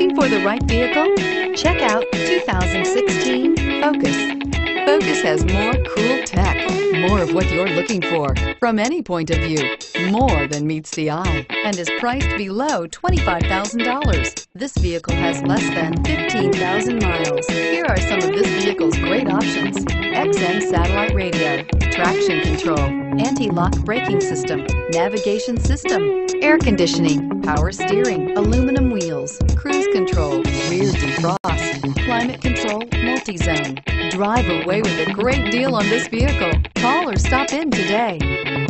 Looking for the right vehicle? Check out 2016 Focus. Focus has more cool tech, more of what you're looking for from any point of view, more than meets the eye, and is priced below $25,000. This vehicle has less than 15,000 miles. Here are some of this vehicle's great options. XM satellite radio, traction control, anti-lock braking system, navigation system, air conditioning, power steering, aluminum wheels, cruise control, rear defrost, climate control, multi-zone. Drive away with a great deal on this vehicle. Call or stop in today.